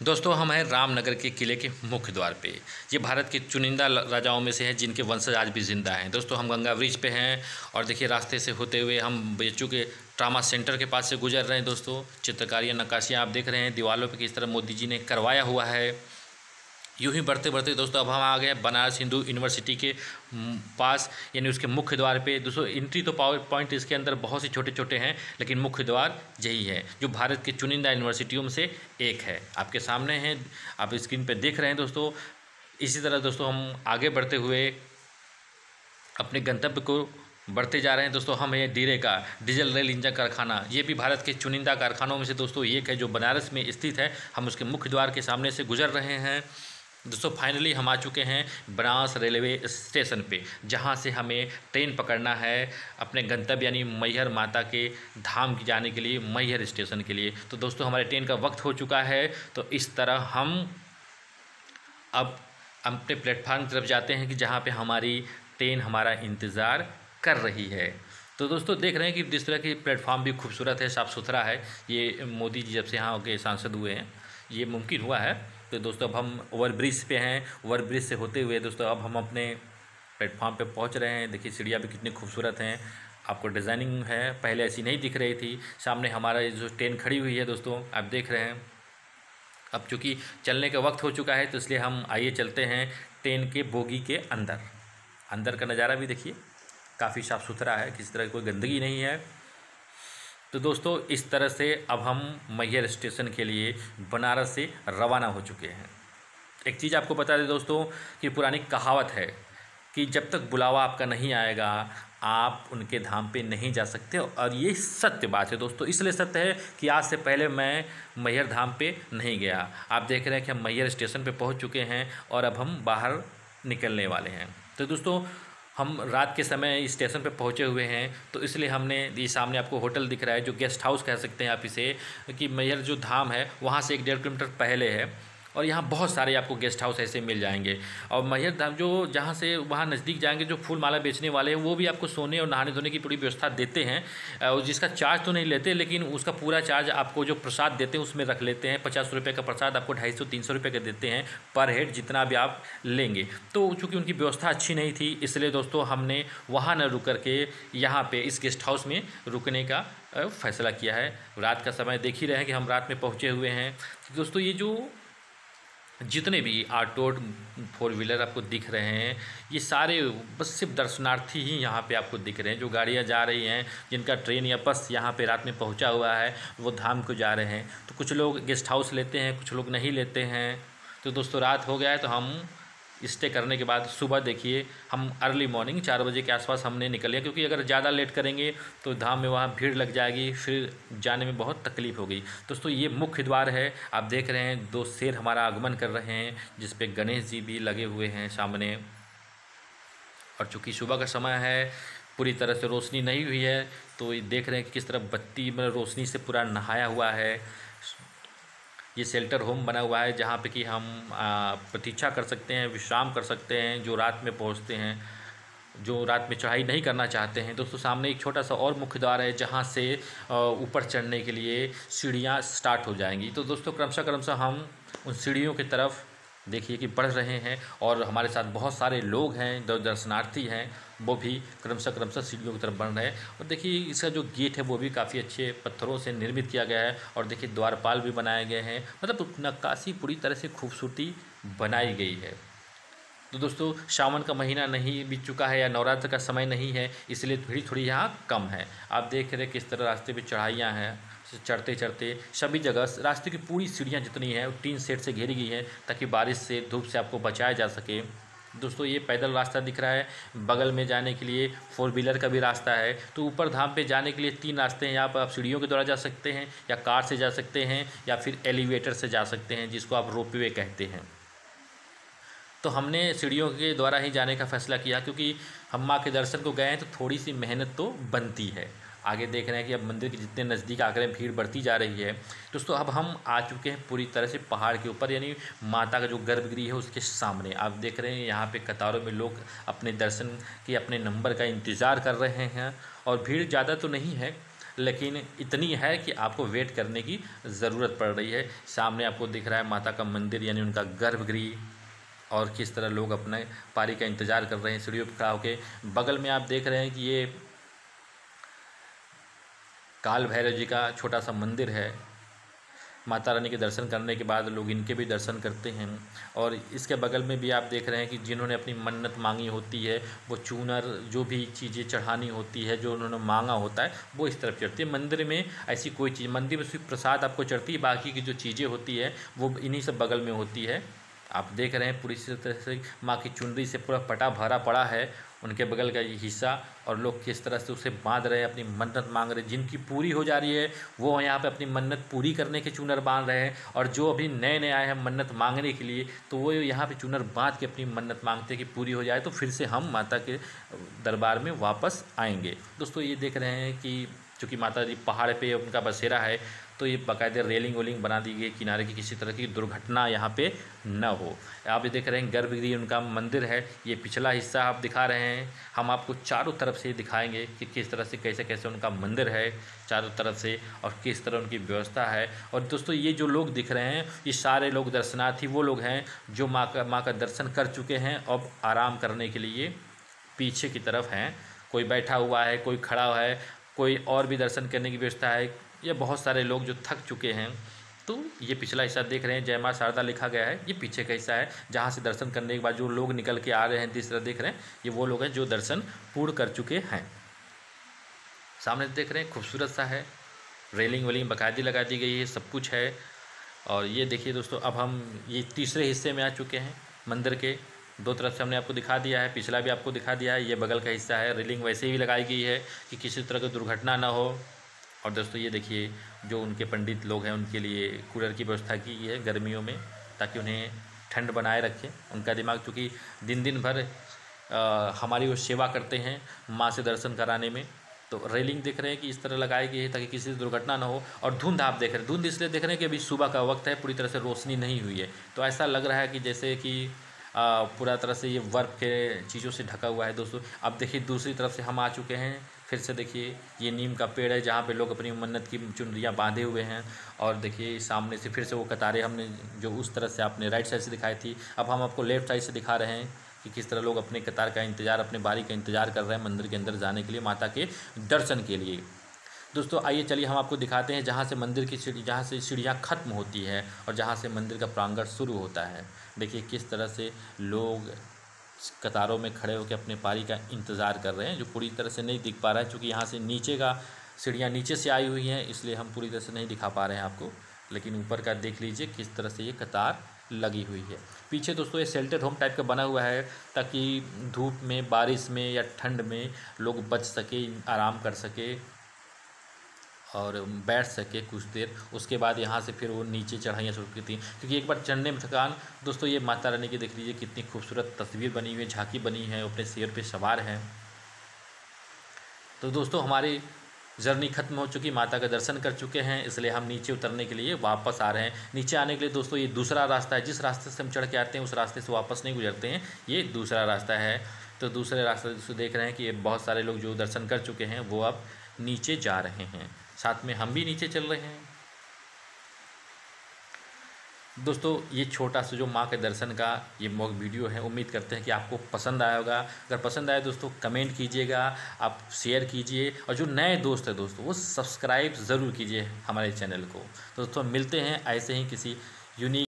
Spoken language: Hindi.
दोस्तों, हम हैं रामनगर के किले के मुख्य द्वार पे। ये भारत के चुनिंदा राजाओं में से हैं, जिनके वंशज आज भी ज़िंदा हैं। दोस्तों, हम गंगा ब्रिज पे हैं और देखिए, रास्ते से होते हुए हम बेचू के ट्रामा सेंटर के पास से गुजर रहे हैं, दोस्तों। चित्रकारियाँ, नक्काशियाँ आप देख रहे हैं, दीवालों पे किस तरह मोदी जी ने करवाया हुआ है। यूँ ही बढ़ते बढ़ते दोस्तों, अब हम आ गए बनारस हिंदू यूनिवर्सिटी के पास, यानी उसके मुख्य द्वार पे। दोस्तों एंट्री तो पावर पॉइंट इसके अंदर बहुत से छोटे छोटे हैं, लेकिन मुख्य द्वार यही है, जो भारत के चुनिंदा यूनिवर्सिटियों में से एक है। आपके सामने हैं, आप स्क्रीन पर देख रहे हैं दोस्तों। इसी तरह दोस्तों, हम आगे बढ़ते हुए अपने गंतव्य को बढ़ते जा रहे हैं। दोस्तों, हम ये डीरे का डीजल रेल इंजन कारखाना। ये भी भारत के चुनिंदा कारखानों में से दोस्तों एक है, जो बनारस में स्थित है। हम उसके मुख्य द्वार के सामने से गुजर रहे हैं। दोस्तों फाइनली हम आ चुके हैं बनारस रेलवे स्टेशन पे, जहाँ से हमें ट्रेन पकड़ना है अपने गंतव्य यानी मैहर माता के धाम की जाने के लिए, मैहर स्टेशन के लिए। तो दोस्तों, हमारे ट्रेन का वक्त हो चुका है तो इस तरह हम अब अपने प्लेटफार्म की तरफ़ जाते हैं कि जहाँ पे हमारी ट्रेन हमारा इंतज़ार कर रही है। तो दोस्तों, देख रहे हैं कि जिस तरह की प्लेटफॉर्म भी खूबसूरत है, साफ़ सुथरा है। ये मोदी जी जब से यहाँ के सांसद हुए हैं, ये मुमकिन हुआ है। तो दोस्तों, अब हम ओवर ब्रिज पे हैं। ओवर ब्रिज से होते हुए दोस्तों, अब हम अपने प्लेटफॉर्म पे पहुँच रहे हैं। देखिए, सीढ़ियाँ भी कितनी खूबसूरत हैं। आपको डिज़ाइनिंग है, पहले ऐसी नहीं दिख रही थी। सामने हमारा जो ट्रेन खड़ी हुई है दोस्तों, आप देख रहे हैं। अब चूँकि चलने का वक्त हो चुका है तो इसलिए हम आइए चलते हैं ट्रेन के बोगी के अंदर। अंदर का नज़ारा भी देखिए, काफ़ी साफ़ सुथरा है। किसी तरह की कोई गंदगी नहीं है। तो दोस्तों, इस तरह से अब हम मैहर स्टेशन के लिए बनारस से रवाना हो चुके हैं। एक चीज़ आपको बता दें दोस्तों, कि पुरानी कहावत है कि जब तक बुलावा आपका नहीं आएगा, आप उनके धाम पे नहीं जा सकते। और ये सत्य बात है दोस्तों, इसलिए सत्य है कि आज से पहले मैं मैहर धाम पे नहीं गया। आप देख रहे हैं कि हम मैहर स्टेशन पे पहुँच चुके हैं और अब हम बाहर निकलने वाले हैं। तो दोस्तों हम रात के समय स्टेशन पर पहुँचे हुए हैं तो इसलिए हमने, ये सामने आपको होटल दिख रहा है, जो गेस्ट हाउस कह सकते हैं आप इसे, कि मैहर जो धाम है, वहाँ से एक डेढ़ किलोमीटर पहले है। और यहाँ बहुत सारे आपको गेस्ट हाउस ऐसे मिल जाएँगे। और मैहर धाम जो जहाँ से वहाँ नज़दीक जाएँगे, जो फूल माला बेचने वाले हैं, वो भी आपको सोने और नहाने धोने की पूरी व्यवस्था देते हैं। और जिसका चार्ज तो नहीं लेते, लेकिन उसका पूरा चार्ज आपको जो प्रसाद देते हैं, उसमें रख लेते हैं। पचास रुपये का प्रसाद आपको ढाई सौ, तीन सौ रुपये का देते हैं पर हेड, जितना भी आप लेंगे। तो चूँकि उनकी व्यवस्था अच्छी नहीं थी, इसलिए दोस्तों हमने वहाँ न रुक करके यहाँ पर इस गेस्ट हाउस में रुकने का फैसला किया है। रात का समय देख ही रहे हैं कि हम रात में पहुँचे हुए हैं। दोस्तों ये जो जितने भी ऑटो फोर व्हीलर आपको दिख रहे हैं, ये सारे बस सिर्फ़ दर्शनार्थी ही यहाँ पे आपको दिख रहे हैं। जो गाड़ियाँ जा रही हैं, जिनका ट्रेन या बस यहाँ पे रात में पहुँचा हुआ है, वो धाम को जा रहे हैं। तो कुछ लोग गेस्ट हाउस लेते हैं, कुछ लोग नहीं लेते हैं। तो दोस्तों, रात हो गया है तो हम स्टे करने के बाद सुबह देखिए, हम अर्ली मॉर्निंग चार बजे के आसपास हमने निकले क्योंकि अगर ज़्यादा लेट करेंगे तो धाम में वहाँ भीड़ लग जाएगी, फिर जाने में बहुत तकलीफ़ होगी। दोस्तों, ये मुख्य द्वार है, आप देख रहे हैं, दो शेर हमारा आगमन कर रहे हैं, जिस पे गणेश जी भी लगे हुए हैं सामने। और चूँकि सुबह का समय है, पूरी तरह से रोशनी नहीं हुई है तो देख रहे हैं कि किस तरह बत्ती मतलब रोशनी से पूरा नहाया हुआ है। ये शेल्टर होम बना हुआ है, जहाँ पे कि हम प्रतीक्षा कर सकते हैं, विश्राम कर सकते हैं, जो रात में पहुँचते हैं, जो रात में चढ़ाई नहीं करना चाहते हैं। दोस्तों, सामने एक छोटा सा और मुख्य द्वार है, जहाँ से ऊपर चढ़ने के लिए सीढ़ियाँ स्टार्ट हो जाएँगी। तो दोस्तों, क्रमशः क्रमशः हम उन सीढ़ियों की तरफ़ देखिए कि बढ़ रहे हैं और हमारे साथ बहुत सारे लोग हैं जो दर्शनार्थी हैं वो भी क्रमशः क्रमशः सीढ़ियों की तरफ़ बढ़ रहे हैं। और देखिए, इसका जो गेट है वो भी काफ़ी अच्छे पत्थरों से निर्मित किया गया है और देखिए, द्वारपाल भी बनाए गए हैं। मतलब नक्काशी पूरी तरह से खूबसूरती बनाई गई है। तो दोस्तों, सावन का महीना नहीं बीत चुका है या नवरात्र का समय नहीं है, इसलिए भीड़ थोड़ी यहाँ कम है। आप देख रहे किस तरह रास्ते पे चढ़ाइयाँ हैं। चढ़ते चढ़ते सभी जगह रास्ते की पूरी सीढ़ियाँ जितनी हैं टीन सेट से घेरी गई हैं ताकि बारिश से, धूप से आपको बचाया जा सके। दोस्तों, ये पैदल रास्ता दिख रहा है। बगल में जाने के लिए फोर व्हीलर का भी रास्ता है। तो ऊपर धाम पे जाने के लिए तीन रास्ते हैं। यहाँ पर आप सीढ़ियों के द्वारा जा सकते हैं या कार से जा सकते हैं या फिर एलिवेटर से जा सकते हैं, जिसको आप रोपवे कहते हैं। तो हमने सीढ़ियों के द्वारा ही जाने का फ़ैसला किया, क्योंकि हम माँ के दर्शन को गए हैं तो थोड़ी सी मेहनत तो बनती है। आगे देख रहे हैं कि अब मंदिर के जितने नज़दीक आकर भीड़ बढ़ती जा रही है। दोस्तों, अब हम आ चुके हैं पूरी तरह से पहाड़ के ऊपर, यानी माता का जो गर्भगृह है उसके सामने। आप देख रहे हैं यहाँ पे कतारों में लोग अपने दर्शन के अपने नंबर का इंतज़ार कर रहे हैं और भीड़ ज़्यादा तो नहीं है, लेकिन इतनी है कि आपको वेट करने की ज़रूरत पड़ रही है। सामने आपको दिख रहा है माता का मंदिर, यानी उनका गर्भगृह और किस तरह लोग अपने पारी का इंतज़ार कर रहे हैं सीढ़ियों पर खड़ा होकर बगल में आप देख रहे हैं कि ये काल भैरव जी का छोटा सा मंदिर है। माता रानी के दर्शन करने के बाद लोग इनके भी दर्शन करते हैं। और इसके बगल में भी आप देख रहे हैं कि जिन्होंने अपनी मन्नत मांगी होती है, वो चूनर, जो भी चीज़ें चढ़ानी होती है, जो उन्होंने मांगा होता है, वो इस तरफ़ चढ़ती है। मंदिर में ऐसी कोई चीज़, मंदिर में सिर्फ़ प्रसाद आपको चढ़ती है, बाकी की जो चीज़ें होती है, वो इन्हीं सब बगल में होती है। आप देख रहे हैं पूरी तरह से माँ की चुनरी से पूरा पटा भरा पड़ा है। उनके बगल का ये हिस्सा और लोग किस तरह से उसे बाँध रहे हैं, अपनी मन्नत मांग रहे हैं, जिनकी पूरी हो जा रही है, वो यहाँ पे अपनी मन्नत पूरी करने के चुनर बाँध रहे हैं और जो अभी नए नए आए हैं मन्नत मांगने के लिए तो वो यहाँ पे चुनर बाँध के अपनी मन्नत मांगते हैं कि पूरी हो जाए तो फिर से हम माता के दरबार में वापस आएँगे। दोस्तों, ये देख रहे हैं कि चूँकि माता जी पहाड़ पे उनका बसेरा है तो ये बाकायदे रेलिंग वेलिंग बना दी गई किनारे की किसी तरह की दुर्घटना यहाँ पे न हो। आप ये देख रहे हैं गर्भगृह उनका मंदिर है, ये पिछला हिस्सा आप दिखा रहे हैं। हम आपको चारों तरफ़ से दिखाएँगे कि किस तरह से कैसे कैसे उनका मंदिर है, चारों तरफ़ से, और किस तरह उनकी व्यवस्था है। और दोस्तों, ये जो लोग दिख रहे हैं, ये सारे लोग दर्शनार्थी वो लोग हैं, जो माँ का माँ का दर्शन कर चुके हैं, अब आराम करने के लिए पीछे की तरफ़ हैं। कोई बैठा हुआ है, कोई खड़ा है कोई और भी दर्शन करने की व्यवस्था है, या बहुत सारे लोग जो थक चुके हैं तो ये पिछला हिस्सा देख रहे हैं, जय माँ शारदा लिखा गया है, ये पीछे का हिस्सा है, जहाँ से दर्शन करने के बाद जो लोग निकल के आ रहे हैं, तीसरा देख रहे हैं, ये वो लोग हैं जो दर्शन पूर्ण कर चुके हैं। सामने देख रहे हैं, खूबसूरत सा है, रेलिंग वेलिंग बाकायदी लगा दी गई है, सब कुछ है, और ये देखिए दोस्तों, अब हम ये तीसरे हिस्से में आ चुके हैं, मंदिर के दो तरफ़ से हमने आपको दिखा दिया है पिछला भी आपको दिखा दिया है ये बगल का हिस्सा है रेलिंग वैसे ही लगाई गई है कि किसी तरह की दुर्घटना ना हो। और दोस्तों ये देखिए जो उनके पंडित लोग हैं उनके लिए कूलर की व्यवस्था की है गर्मियों में ताकि उन्हें ठंड बनाए रखें। उनका दिमाग चूँकि दिन दिन भर आ, हमारी वो सेवा करते हैं माँ से दर्शन कराने में तो रेलिंग देख रहे हैं कि इस तरह लगाई गई है ताकि किसी दुर्घटना ना हो। और धुंध आप देख रहे हैं धुंध इसलिए देख रहे हैं कि अभी सुबह का वक्त है पूरी तरह से रोशनी नहीं हुई है। तो ऐसा लग रहा है कि जैसे कि पूरा तरह से ये वर्क के चीज़ों से ढका हुआ है दोस्तों। अब देखिए, दूसरी तरफ़ से हम आ चुके हैं। फिर से देखिए, ये नीम का पेड़ है जहाँ पे लोग अपनी मन्नत की चुनरियाँ बांधे हुए हैं। और देखिए, सामने से फिर से वो कतारें हमने जो उस तरह से आपने राइट साइड से दिखाई थी। अब हम आपको लेफ़्ट साइड से दिखा रहे हैं कि किस तरह लोग अपने कतार का इंतज़ार, अपने बारी का इंतज़ार कर रहे हैं मंदिर के अंदर जाने के लिए, माता के दर्शन के लिए। दोस्तों, आइए चलिए हम आपको दिखाते हैं जहाँ से मंदिर की सीढ़ी जहाँ से सीढ़ियाँ ख़त्म होती है और जहाँ से मंदिर का प्रांगण शुरू होता है। देखिए किस तरह से लोग कतारों में खड़े होकर अपने पारी का इंतज़ार कर रहे हैं, जो पूरी तरह से नहीं दिख पा रहा है क्योंकि यहाँ से नीचे का सीढ़ियाँ नीचे से आई हुई हैं, इसलिए हम पूरी तरह से नहीं दिखा पा रहे हैं आपको। लेकिन ऊपर का देख लीजिए किस तरह से ये कतार लगी हुई है। पीछे दोस्तों, ये शेल्टर होम टाइप का बना हुआ है, ताकि धूप में, बारिश में या ठंड में लोग बच सके, आराम कर सके। और बैठ सके कुछ देर। उसके बाद यहाँ से फिर वो नीचे चढ़ाइयाँ शुरू की थी। क्योंकि एक बार चढ़ने में थकान, दोस्तों ये माता रानी की देख लीजिए कितनी खूबसूरत तस्वीर बनी हुई है, झांकी बनी है, अपने शेर पे सवार हैं। तो दोस्तों हमारी जर्नी खत्म हो चुकी, माता का दर्शन कर चुके हैं, इसलिए हम नीचे उतरने के लिए वापस आ रहे हैं। नीचे आने के लिए दोस्तों ये दूसरा रास्ता है, जिस रास्ते से हम चढ़ के आते हैं, उस रास्ते से वापस नहीं गुजरते हैं, ये दूसरा रास्ता है। तो दूसरे रास्ते से देख रहे हैं कि बहुत सारे लोग जो दर्शन कर चुके हैं, वो अब नीचे जा रहे हैं। साथ में हम भी नीचे चल रहे हैं। दोस्तों, ये छोटा सा जो माँ के दर्शन का ये मॉक वीडियो है, उम्मीद करते हैं कि आपको पसंद आया होगा। अगर पसंद आया दोस्तों कमेंट कीजिएगा, आप शेयर कीजिए, और जो नए दोस्त हैं दोस्तों, वो सब्सक्राइब ज़रूर कीजिए हमारे चैनल को। दोस्तों, मिलते हैं ऐसे ही किसी यूनिक